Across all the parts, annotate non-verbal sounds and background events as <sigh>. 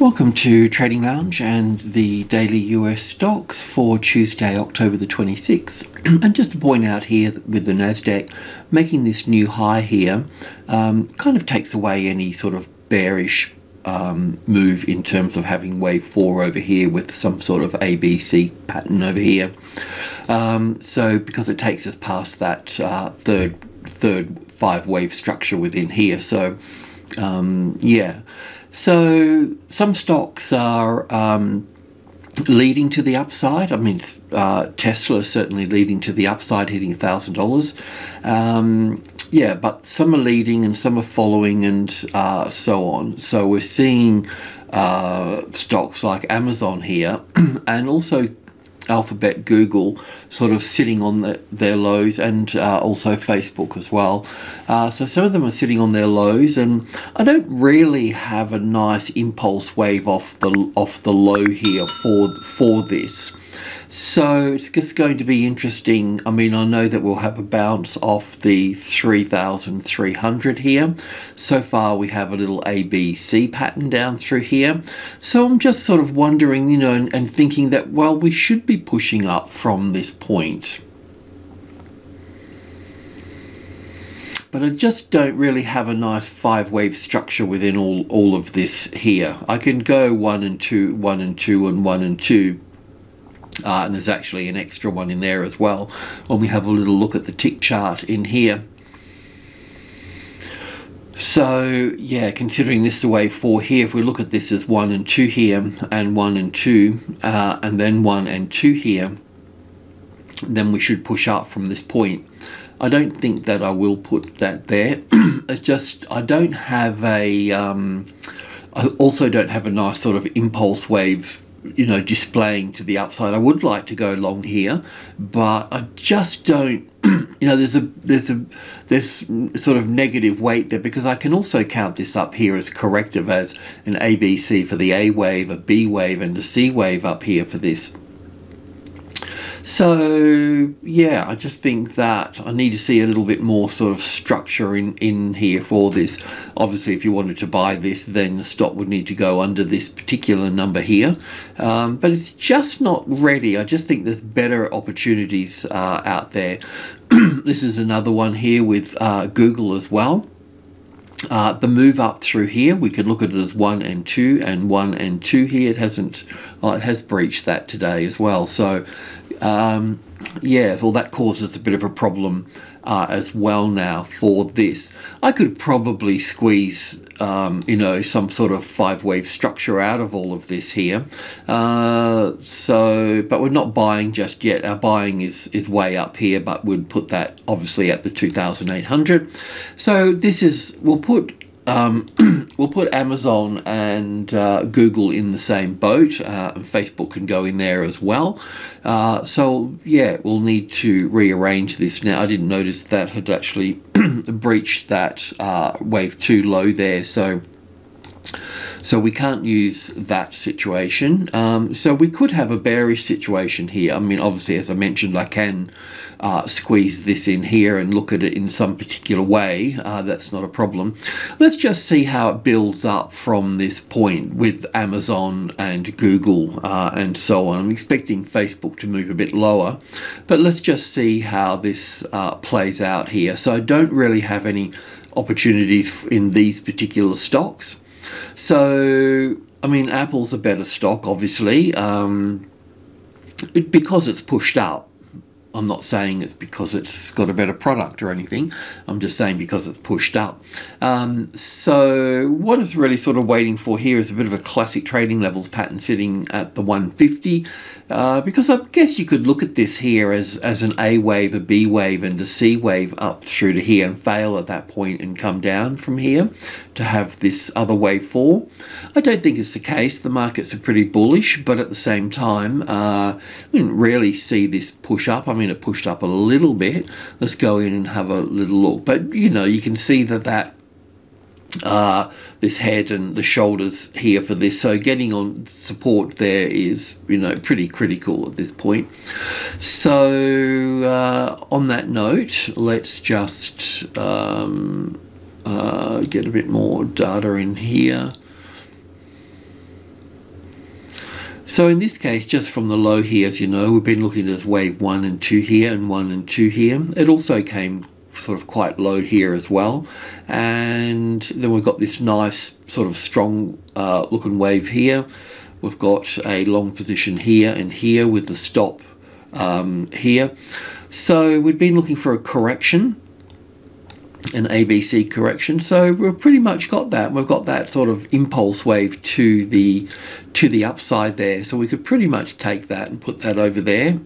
Welcome to Trading Lounge and the daily US stocks for Tuesday, October the 26th. <clears throat> and just to point out here with the NASDAQ, making this new high here um, kind of takes away any sort of bearish um, move in terms of having wave 4 over here with some sort of ABC pattern over here. Um, so because it takes us past that uh, third, third five wave structure within here. So um, yeah. So some stocks are um, leading to the upside. I mean, uh, Tesla is certainly leading to the upside, hitting thousand um, dollars. Yeah, but some are leading and some are following, and uh, so on. So we're seeing uh, stocks like Amazon here, <clears throat> and also Alphabet, Google, sort of sitting on the, their lows, and uh, also Facebook as well. Uh, so some of them are sitting on their lows, and I don't really have a nice impulse wave off the off the low here for for this. So it's just going to be interesting. I mean, I know that we'll have a bounce off the 3,300 here. So far, we have a little ABC pattern down through here. So I'm just sort of wondering, you know, and, and thinking that, well, we should be pushing up from this point. but I just don't really have a nice five wave structure within all, all of this here. I can go one and two, one and two and one and two, uh, and there's actually an extra one in there as well when we have a little look at the tick chart in here. So yeah, considering this the wave four here, if we look at this as one and two here, and one and two, uh, and then one and two here, then we should push up from this point. I don't think that I will put that there. <clears throat> it's just I don't have a. Um, I also don't have a nice sort of impulse wave you know, displaying to the upside. I would like to go long here, but I just don't. <clears throat> You know, there's a there's a there's sort of negative weight there because I can also count this up here as corrective as an ABC for the A wave, a B wave, and a C wave up here for this. So yeah, I just think that I need to see a little bit more sort of structure in, in here for this. Obviously, if you wanted to buy this, then the stop would need to go under this particular number here. Um, but it's just not ready. I just think there's better opportunities uh, out there. <clears throat> this is another one here with uh, Google as well. Uh, the move up through here, we can look at it as 1 and 2 and 1 and 2 here. It hasn't, oh, it has breached that today as well. So um, yeah, well, that causes a bit of a problem uh, as well now for this. I could probably squeeze, um, you know, some sort of five wave structure out of all of this here. Uh, so, but we're not buying just yet. Our buying is, is way up here, but we'd put that obviously at the 2800. So this is, we'll put um, <clears throat> we'll put Amazon and uh, Google in the same boat, uh, and Facebook can go in there as well. Uh, so, yeah, we'll need to rearrange this. Now, I didn't notice that had actually <clears throat> breached that uh, wave 2 low there, so so we can't use that situation. Um, so we could have a bearish situation here. I mean, obviously, as I mentioned, I can uh, squeeze this in here and look at it in some particular way. Uh, that's not a problem. Let's just see how it builds up from this point with Amazon and Google uh, and so on. I'm expecting Facebook to move a bit lower, but let's just see how this uh, plays out here. So I don't really have any opportunities in these particular stocks. So, I mean, Apple's a better stock, obviously, um, because it's pushed up. I'm not saying it's because it's got a better product or anything. I'm just saying because it's pushed up. Um, so what is really sort of waiting for here is a bit of a classic trading levels pattern sitting at the 150. Uh, because I guess you could look at this here as, as an A wave, a B wave, and a C wave up through to here and fail at that point and come down from here to have this other wave fall. I don't think it's the case. The markets are pretty bullish, but at the same time, uh, we didn't really see this push up. I mean, it pushed up a little bit. Let's go in and have a little look. But, you know, you can see that that uh, this head and the shoulders here for this. So getting on support there is, you know, pretty critical at this point. So uh, on that note, let's just um, uh, get a bit more data in here. So in this case, just from the low here, as you know, we've been looking at wave 1 and 2 here and 1 and 2 here. It also came sort of quite low here as well. And then we've got this nice sort of strong uh, looking wave here. We've got a long position here and here with the stop um, here. So we've been looking for a correction an ABC correction. So we've pretty much got that. We've got that sort of impulse wave to the to the upside there. So we could pretty much take that and put that over there.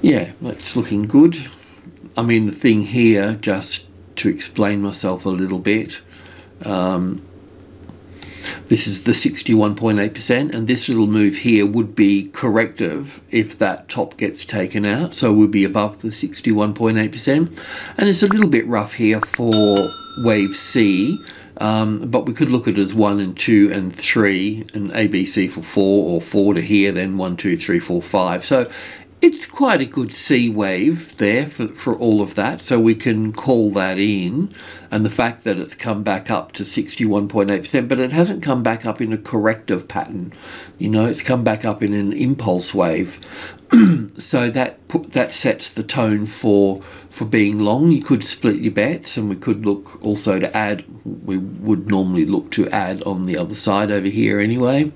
Yeah, that's looking good. I mean, the thing here, just to explain myself a little bit, um, this is the 61.8% and this little move here would be corrective if that top gets taken out. So we'll be above the 61.8% and it's a little bit rough here for wave C. Um, but we could look at it as 1 and 2 and 3 and ABC for 4 or 4 to here then one, two, three, four, five. So it's quite a good C wave there for, for all of that, so we can call that in. And the fact that it's come back up to 61.8%, but it hasn't come back up in a corrective pattern. You know, it's come back up in an impulse wave. <clears throat> so that put, that sets the tone for for being long. You could split your bets, and we could look also to add. We would normally look to add on the other side over here anyway.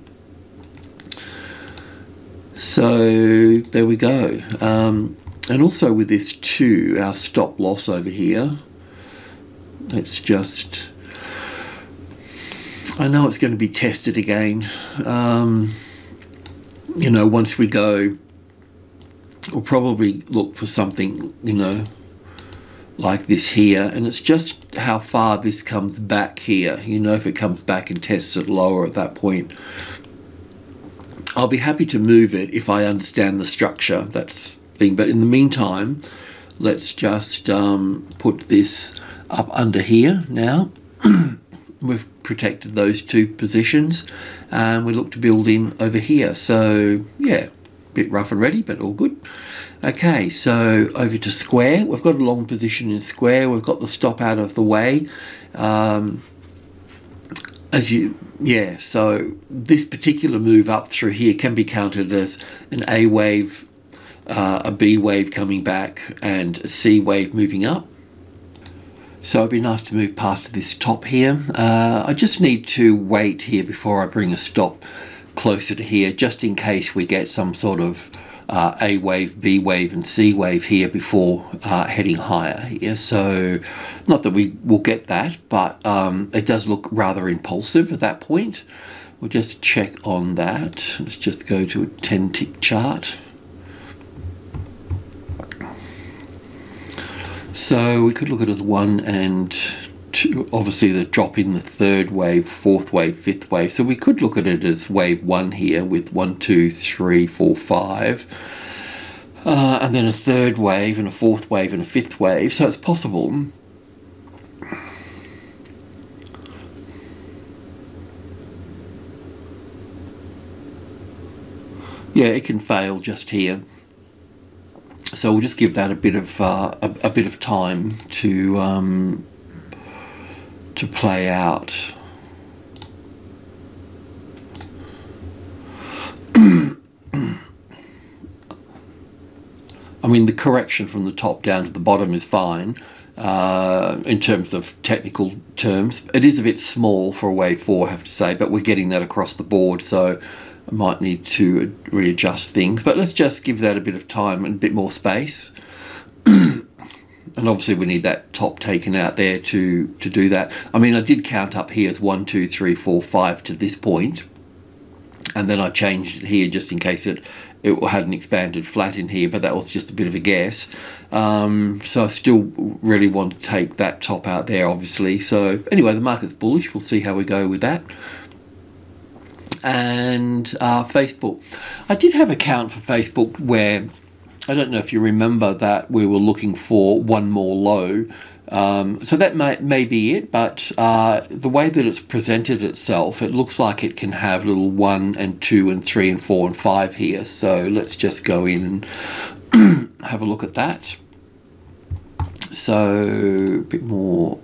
So there we go. Um, and also with this too, our stop loss over here, let's just, I know it's going to be tested again. Um, you know, once we go, we'll probably look for something, you know, like this here and it's just how far this comes back here you know if it comes back and tests it lower at that point I'll be happy to move it if I understand the structure that's being, but in the meantime, let's just um, put this up under here now. <clears throat> We've protected those two positions and we look to build in over here. So yeah, a bit rough and ready, but all good. Okay, so over to square. We've got a long position in square. We've got the stop out of the way. Um, as you yeah so this particular move up through here can be counted as an a wave uh, a b wave coming back and a c wave moving up. So it'd be nice to move past this top here. Uh, I just need to wait here before I bring a stop closer to here just in case we get some sort of uh, A wave, B wave, and C wave here before uh, heading higher here. So, not that we will get that, but um, it does look rather impulsive at that point. We'll just check on that. Let's just go to a 10 tick chart. So we could look at it as one and obviously the drop in the third wave, fourth wave, fifth wave. So we could look at it as wave one here with one, two, three, four, five. Uh, and then a third wave and a fourth wave and a fifth wave. So it's possible. Yeah, it can fail just here. So we'll just give that a bit of uh, a, a, bit of time to um, to play out. <clears throat> I mean, the correction from the top down to the bottom is fine uh, in terms of technical terms. It is a bit small for a wave 4, I have to say, but we're getting that across the board, so I might need to readjust things. But let's just give that a bit of time and a bit more space. <clears throat> and obviously we need that top taken out there to, to do that. I mean, I did count up here as 1, 2, 3, 4, 5 to this point, and then I changed it here just in case it it had an expanded flat in here, but that was just a bit of a guess. Um, so I still really want to take that top out there, obviously. So anyway, the market's bullish. We'll see how we go with that. And uh, Facebook. I did have a count for Facebook where I don't know if you remember that we were looking for one more low um, so that may, may be it, but uh, the way that it's presented itself, it looks like it can have little 1 and 2 and 3 and 4 and 5 here. So let's just go in and <clears throat> have a look at that. so a bit more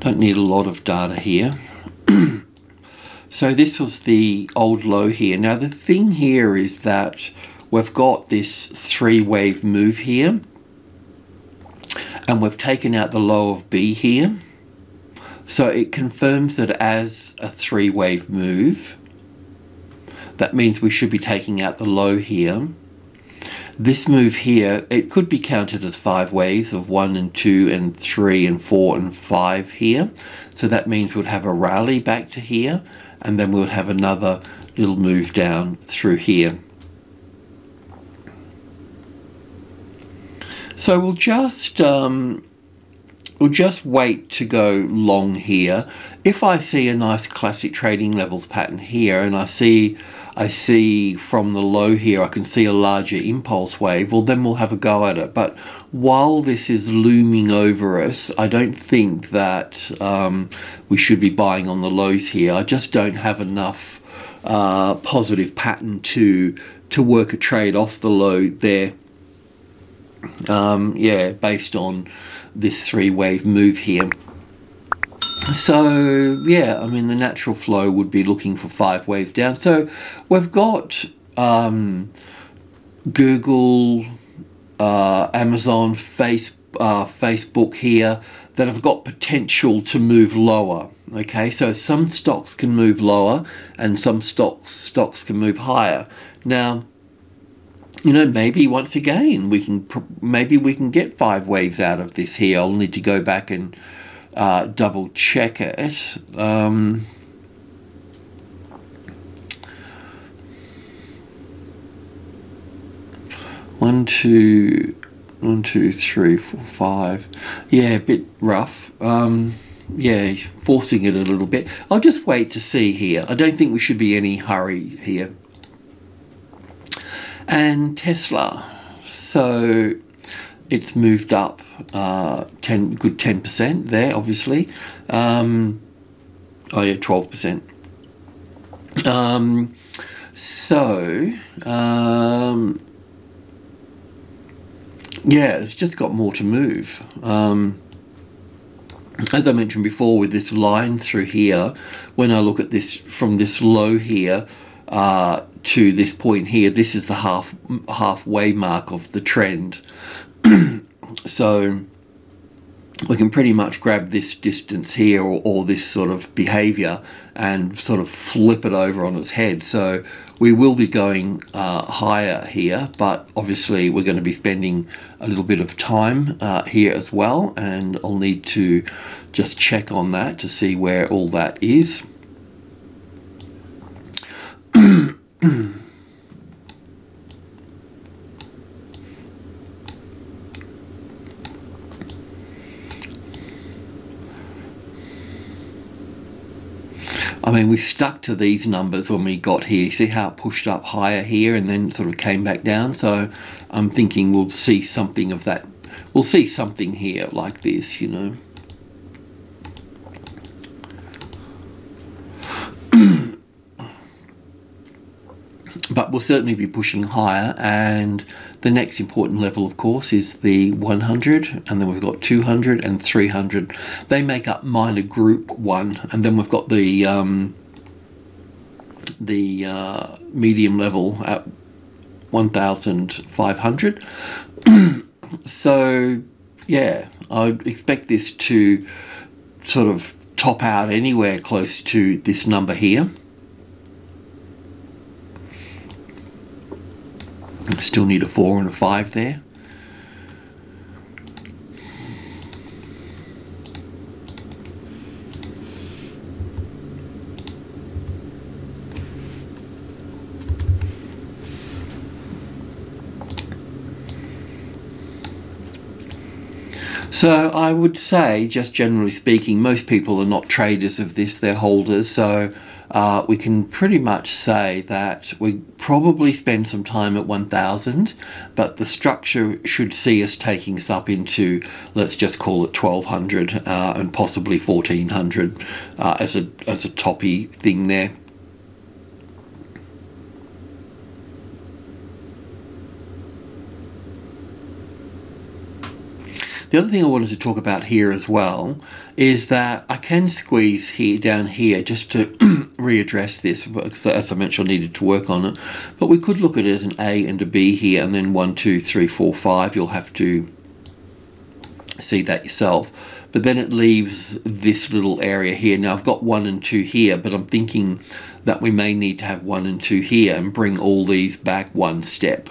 don't need a lot of data here <clears throat> so this was the old low here now the thing here is that we've got this three wave move here and we've taken out the low of B here so it confirms that as a three wave move that means we should be taking out the low here this move here, it could be counted as five waves of one and two and three and four and five here. So that means we'd have a rally back to here and then we'll have another little move down through here. So we'll just um, we'll just wait to go long here. If I see a nice classic trading levels pattern here and I see I see from the low here, I can see a larger impulse wave, well then we'll have a go at it. But while this is looming over us, I don't think that um, we should be buying on the lows here. I just don't have enough uh, positive pattern to to work a trade off the low there. Um, yeah, based on this three wave move here. So yeah, I mean the natural flow would be looking for five waves down. So we've got um, Google, uh, Amazon, face, uh, Facebook here that have got potential to move lower. Okay, so some stocks can move lower and some stocks stocks can move higher. Now, you know, maybe once again we can maybe we can get five waves out of this here. I'll need to go back and uh, double check it. Um, one, two, one, two, three, four, five. Yeah, a bit rough. Um, yeah, forcing it a little bit. I'll just wait to see here. I don't think we should be any hurry here. And Tesla. So it's moved up uh, 10 good 10% there obviously. Um, oh yeah 12% um, so um, yeah it's just got more to move. Um, as I mentioned before with this line through here when I look at this from this low here uh, to this point here this is the half halfway mark of the trend <clears throat> so we can pretty much grab this distance here or, or, this sort of behavior and sort of flip it over on its head. So we will be going uh, higher here, but obviously we're going to be spending a little bit of time uh, here as well. And I'll need to just check on that to see where all that is. <clears throat> I mean, we stuck to these numbers when we got here. See how it pushed up higher here and then sort of came back down? So I'm thinking we'll see something of that. We'll see something here like this, you know. We'll certainly be pushing higher and the next important level of course is the 100 and then we've got 200 and 300 they make up minor group one and then we've got the um, the uh, medium level at 1500 <clears throat> so yeah I expect this to sort of top out anywhere close to this number here Still need a 4 and a 5 there. So I would say, just generally speaking, most people are not traders of this, they're holders. So uh, we can pretty much say that we probably spend some time at 1000 but the structure should see us taking us up into let's just call it 1200 uh, and possibly 1400 uh, as a as a toppy thing there. The other thing I wanted to talk about here as well is that I can squeeze here down here just to readdress this because as I mentioned I needed to work on it. But we could look at it as an A and a B here and then one two three four five you'll have to see that yourself. But then it leaves this little area here. Now I've got one and two here but I'm thinking that we may need to have one and two here and bring all these back one step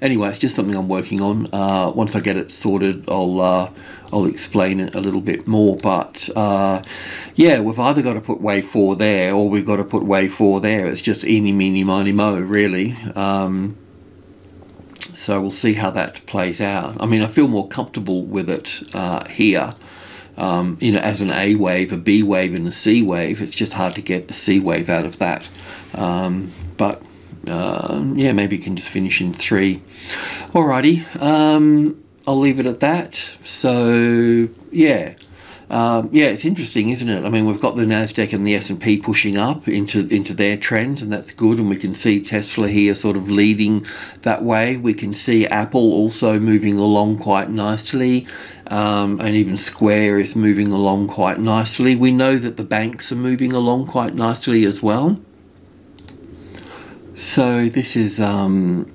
anyway, it's just something I'm working on. Uh, once I get it sorted, I'll uh, I'll explain it a little bit more. But uh, yeah, we've either got to put wave four there or we've got to put wave four there. It's just eeny, meeny, miny, mo, really. Um, so we'll see how that plays out. I mean, I feel more comfortable with it uh, here. Um, you know, as an A wave, a B wave, and a C wave, it's just hard to get a C wave out of that. Um, but uh, yeah, maybe you can just finish in three. Alrighty, um, I'll leave it at that. So yeah, um, yeah, it's interesting, isn't it? I mean, we've got the Nasdaq and the S and P pushing up into into their trends, and that's good. And we can see Tesla here sort of leading that way. We can see Apple also moving along quite nicely, um, and even Square is moving along quite nicely. We know that the banks are moving along quite nicely as well. So this is um,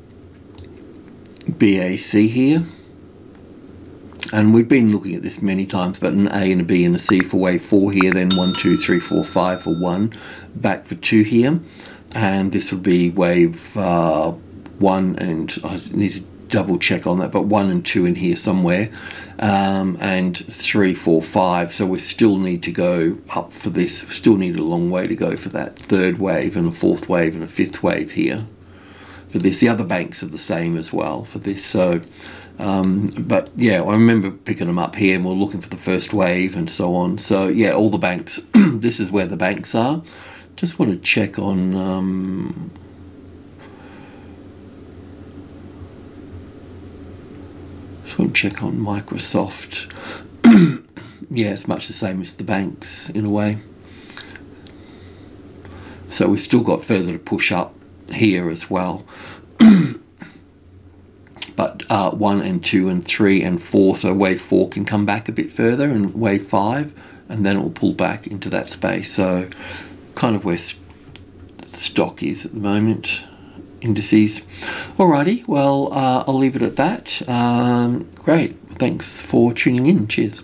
BAC here. And we've been looking at this many times, but an A and a B and a C for wave 4 here, then one, two, three, four, five for 1, back for 2 here. And this would be wave uh, 1 and I need to double check on that, but 1 and 2 in here somewhere um, and three, four, five. So we still need to go up for this. We still need a long way to go for that third wave and a fourth wave and a fifth wave here. For this, the other banks are the same as well for this. So, um, but yeah, I remember picking them up here and we're looking for the first wave and so on. So yeah, all the banks. <clears throat> this is where the banks are. Just want to check on. Um, Just want to check on Microsoft. <clears throat> yeah, it's much the same as the banks in a way. So we've still got further to push up here as well. <clears throat> but uh, 1 and 2 and 3 and 4, so wave 4 can come back a bit further and wave 5 and then it will pull back into that space. So kind of where stock is at the moment indices. Alrighty, well, uh, I'll leave it at that. Um, great. Thanks for tuning in. Cheers.